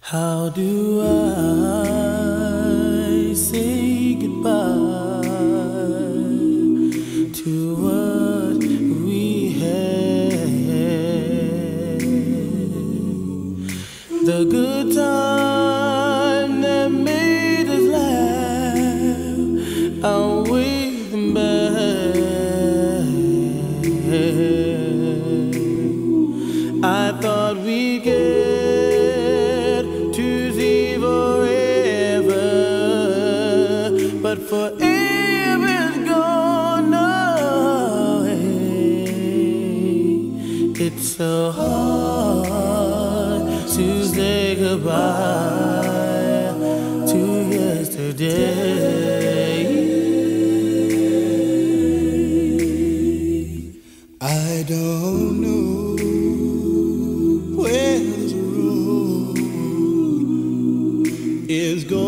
How do I say goodbye to what we had? The good time that made us laugh. I wish It's so hard to say goodbye to yesterday. I don't know where this road is going.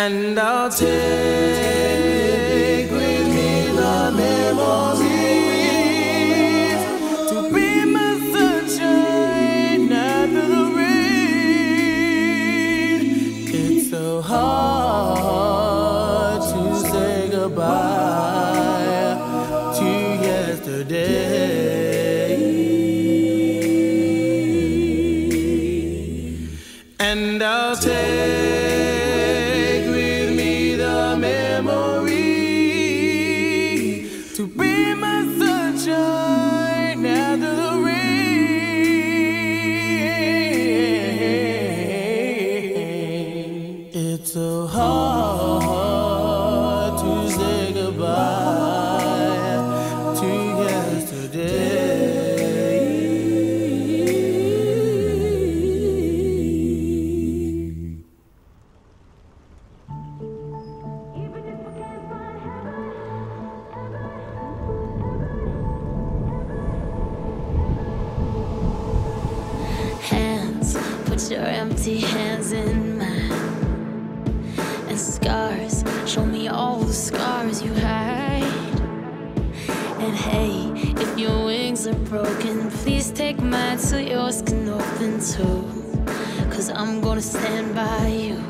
and I'll take so yours can open too. Cause I'm gonna stand by you.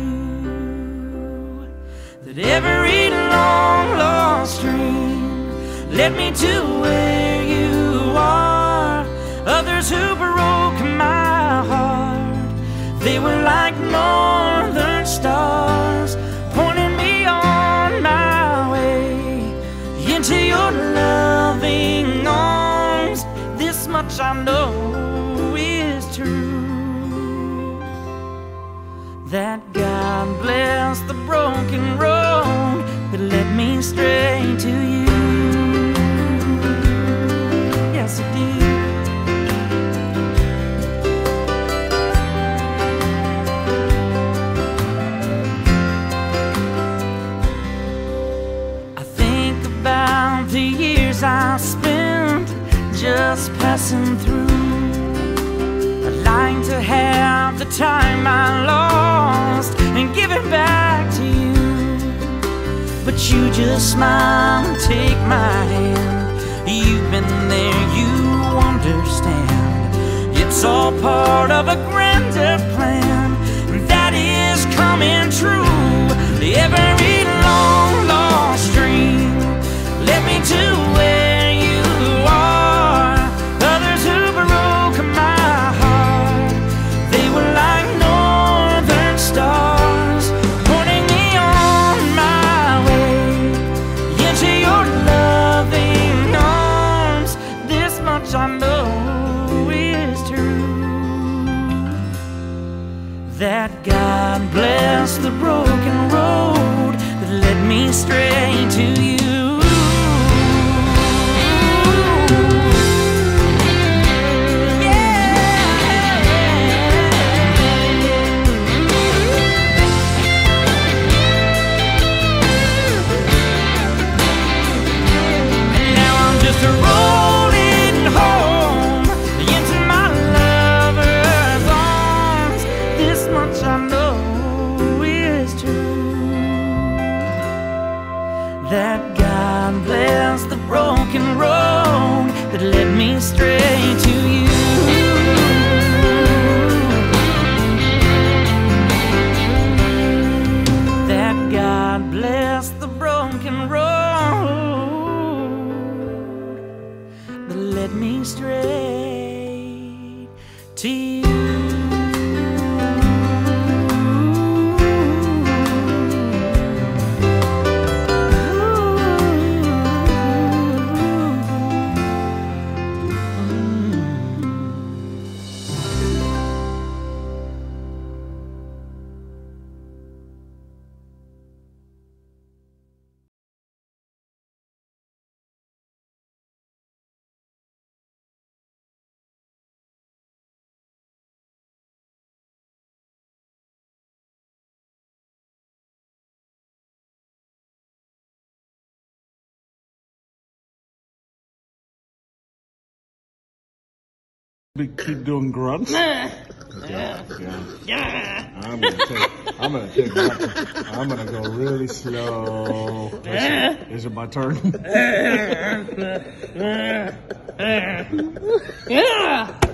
that every long lost dream led me to where you are. Others who broke my heart, they were like northern stars, pointing me on my way into your loving arms. This much I know is true that God bless the broken road that led me straight to you. Yes, it did. I think about the years I spent just passing through. I'd like to have the time I lost and give it back to you. But you just smile and take my hand. You've been there, you understand. It's all part of a grander plan that is coming true. Every that God bless the broken road that led me straight to you. Led me straight Big keep doing grunts. Okay, yeah. I'm gonna take. I'm gonna take. My, I'm gonna go really slow. Is it, is it my turn? Yeah.